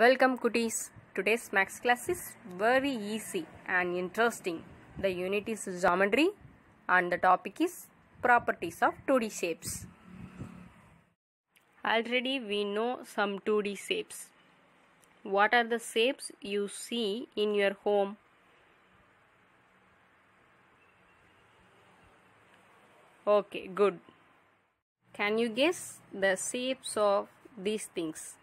Welcome cuties. Today's maths class is very easy and interesting. The unit is geometry and the topic is properties of 2D shapes. Already we know some 2D shapes. What are the shapes you see in your home? Okay, good. Can you guess the shapes of these things?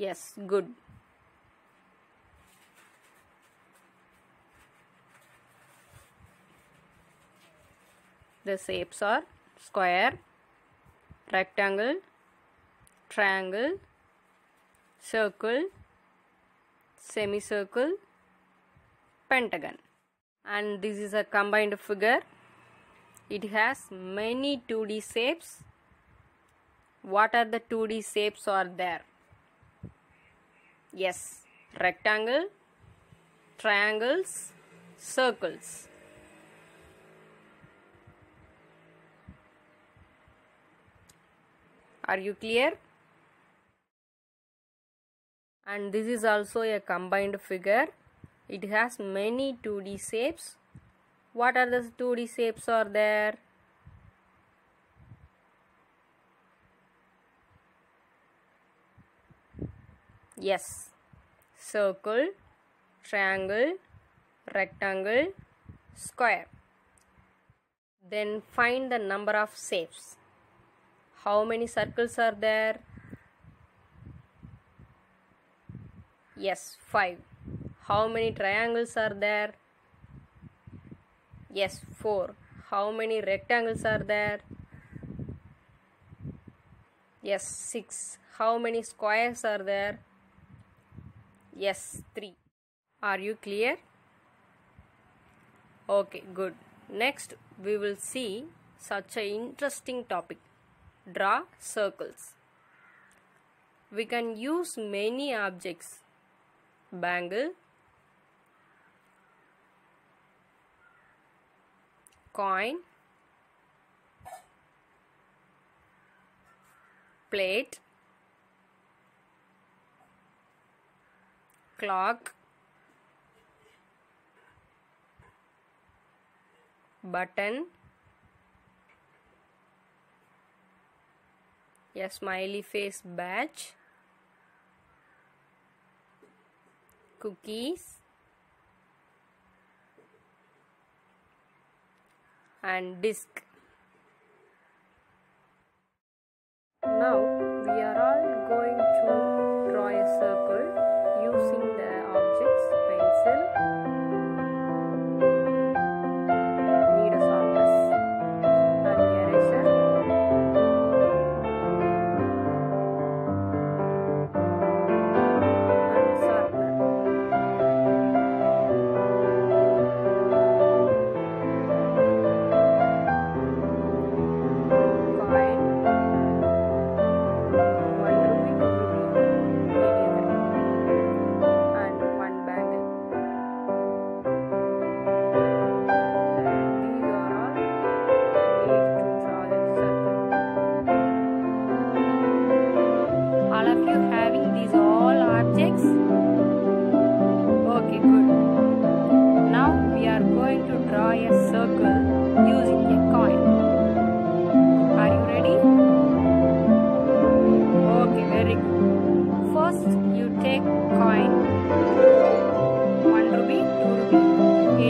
Yes, good. The shapes are square, rectangle, triangle, circle, semicircle, pentagon. And this is a combined figure. It has many 2D shapes. What are the 2D shapes are there? Yes, rectangle, triangles, circles. Are you clear? And this is also a combined figure. It has many 2D shapes. What are the 2D shapes are there? Yes, circle, triangle, rectangle, square. Then find the number of shapes. How many circles are there? Yes, 5. How many triangles are there? Yes, 4. How many rectangles are there? Yes, 6. How many squares are there? Yes, 3. Are you clear? Okay, good. Next, we will see such a interesting topic. Draw circles. We can use many objects. Bangle, coin, plate, clock, button, a smiley face badge, cookies, and disc. Now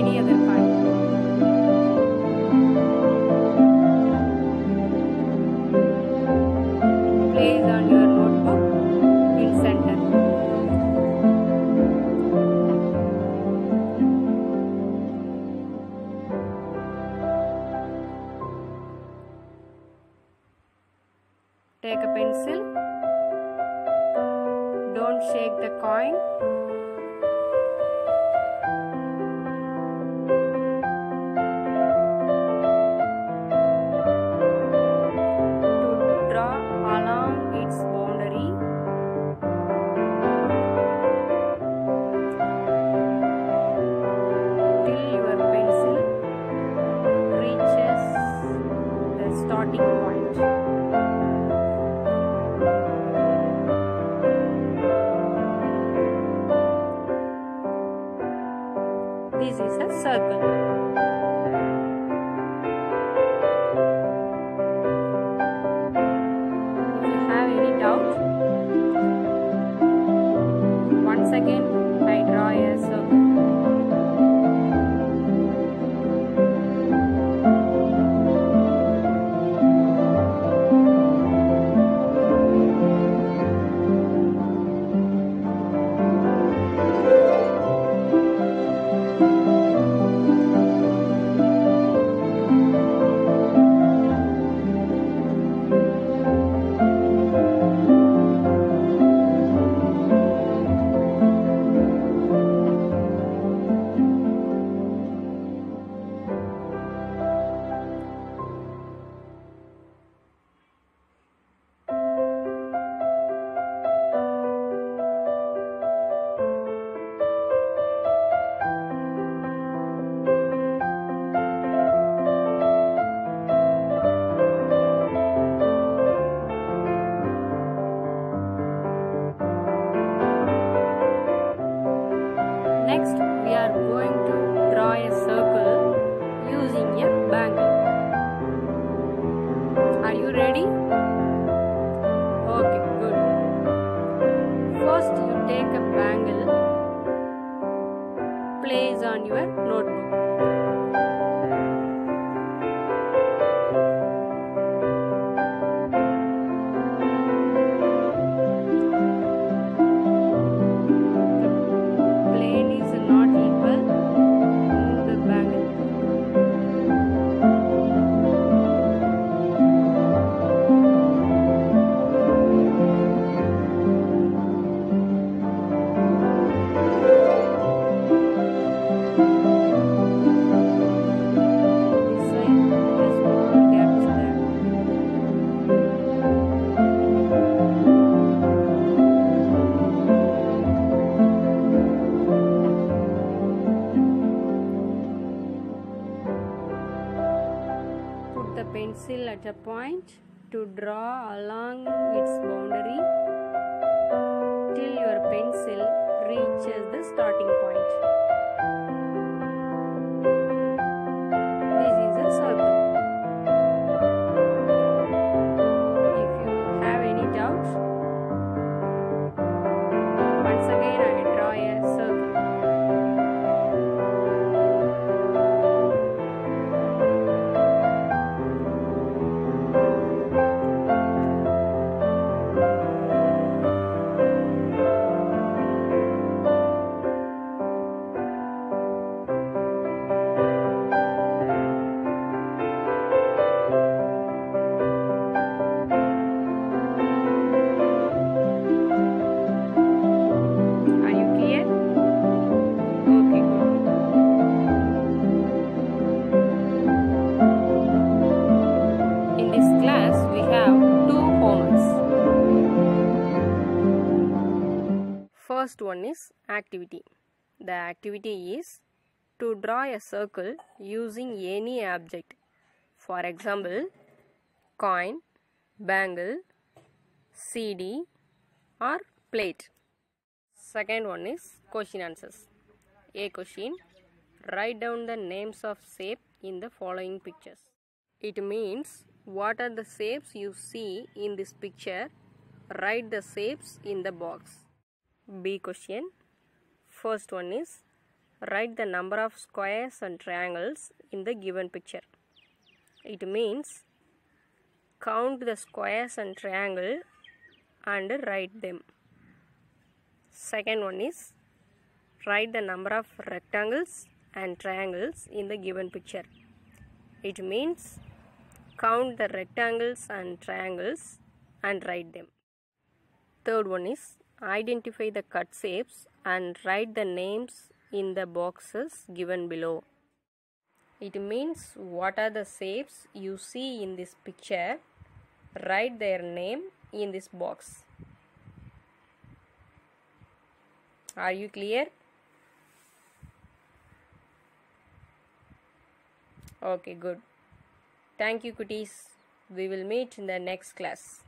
any other coin. Place on your notebook in center. Take a pencil. Don't shake the coin. Is a circle. Next, we are going to draw a circle using a bangle. Are you ready? Okay, good. First, you take a bangle, place on your notebook. At a point to draw along its boundary till your pencil reaches the starting point. Activity. The activity is to draw a circle using any object. For example, coin, bangle, CD, or plate. Second one is question answers. A question Write down the names of shape in the following pictures. It means what are the shapes you see in this picture? Write the shapes in the box. B question First one is write the number of squares and triangles in the given picture. It means count the squares and triangle and write them. Second one is write the number of rectangles and triangles in the given picture. It means count the rectangles and triangles and write them. Third one is identify the cut shapes and write the names in the boxes given below. It means what are the shapes you see in this picture. Write their name in this box. Are you clear? Okay, good. Thank you, cuties. We will meet in the next class.